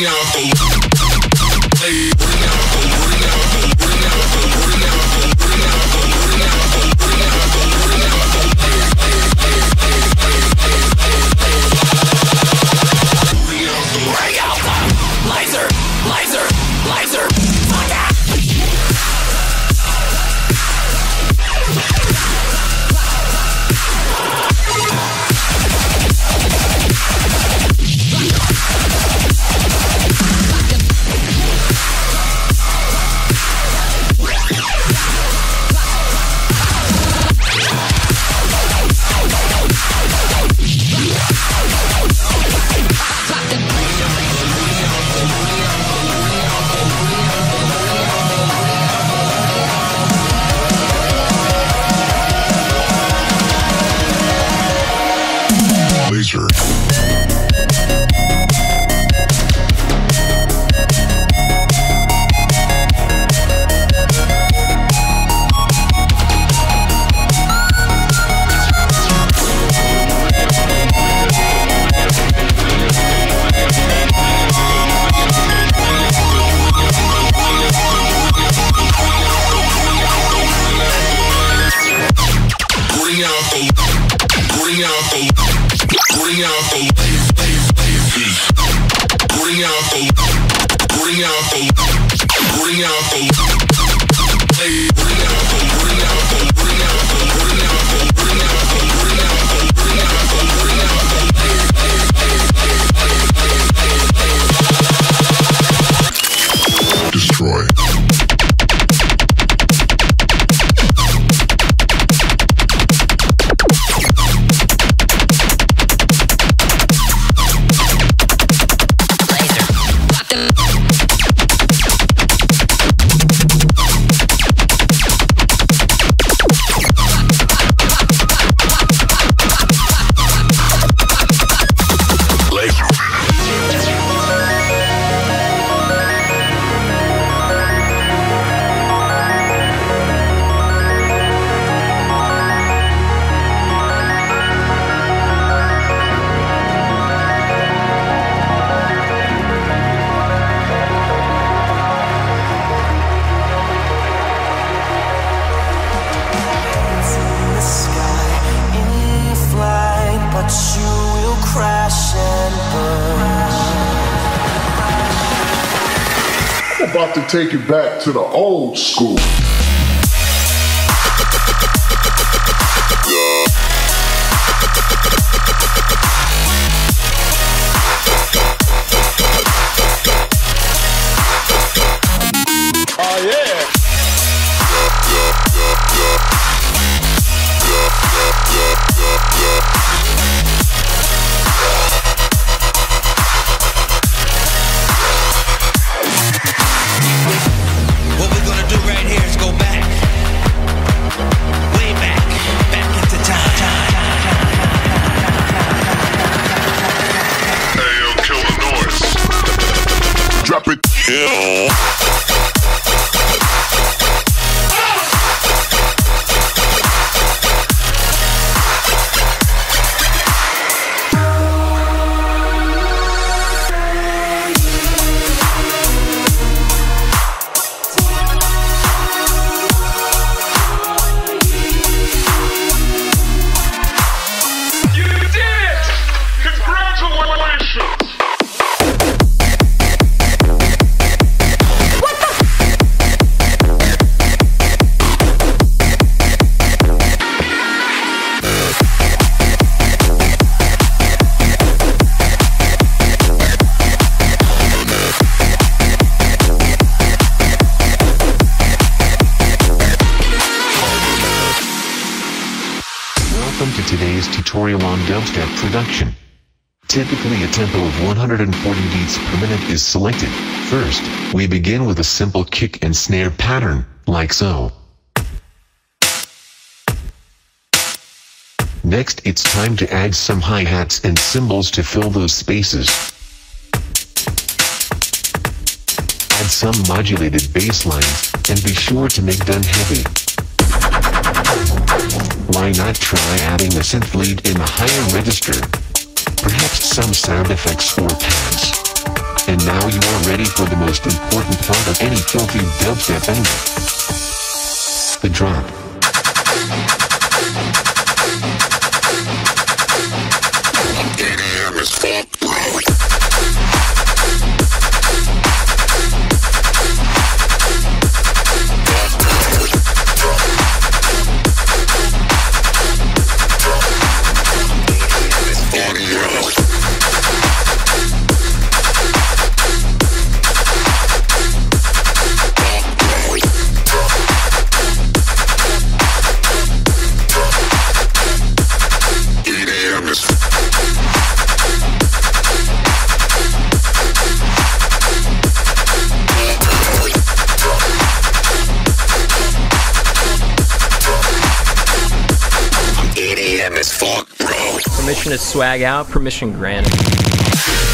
Nothing. take it back to the old school. on dubstep production. Typically a tempo of 140 beats per minute is selected. First, we begin with a simple kick and snare pattern, like so. Next it's time to add some hi-hats and cymbals to fill those spaces. Add some modulated bass lines, and be sure to make them heavy why not try adding a synth lead in a higher register? Perhaps some sound effects or pads. And now you are ready for the most important part of any filthy dubstep angle. The drop. Dead air as fuck. Permission to swag out, permission granted.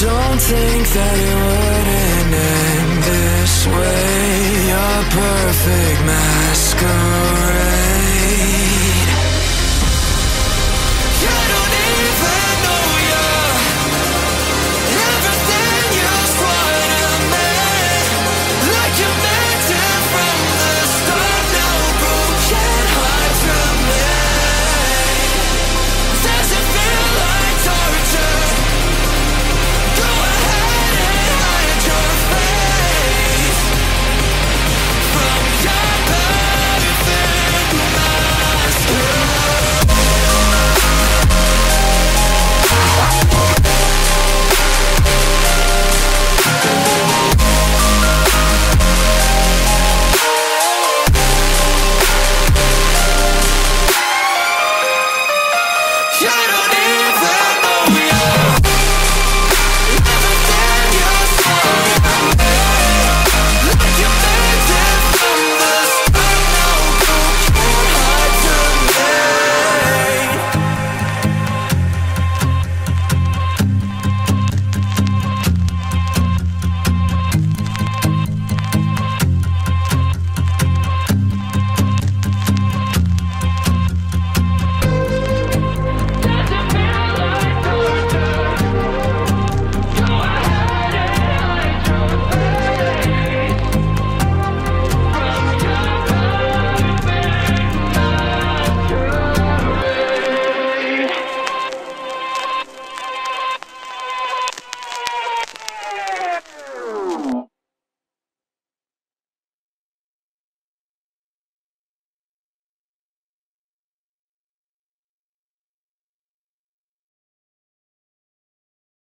Don't think that it wouldn't end this way. Your perfect masquerade.